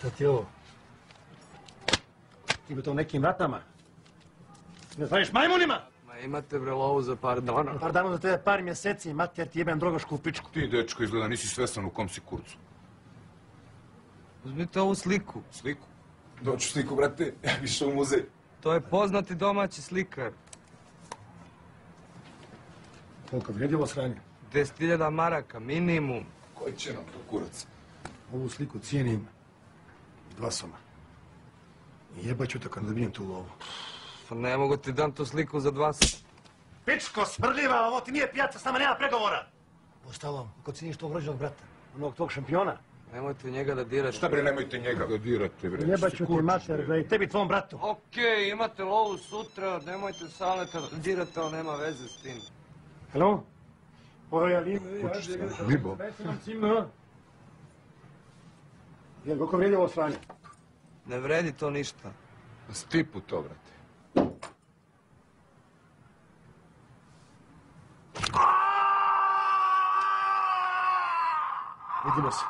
Šta ti je ovo? Ti bi to nekim ratama. Ne znaš majmunima? Ma imate bre lovu za par dana. Par dana do tebe, par mjeseci, mater ti jebem drogašku u pičku. Ti, dečko, izgleda nisi svestan u kom si kurcu. Uzmite ovu sliku. Sliku? Doću sliku, brate, ja bi išao u muzej. To je poznati domaći slikar. Koliko vrijedi ovo sranje? 10.000 maraka, minimum. Koji će nam to kurac? Ovu sliku cijenim dva soma. I jebat ću te kad dobijem tu lovu. Pa ne mogu ti dam tu sliku za dva. Pičko, smrdljiva, ovo ti nije pijaca, s nama nema pregovora. Ostalom, ako ciniš tog rođenog brata, onog tvog šampiona, Nemojte njega da dirate. Šta bre, nemojte njega da dirate, bre. jebat ću ti mater, da i tebi tvom bratu. Okej, imate lovu sutra, nemojte saleta da dirate, ali nema veze s tim. Hello? Oj, ali... Libo. Jel, koliko vrijedi ovo sranje? Ne vredi to ništa. Stipu to, brate. Vidimo se.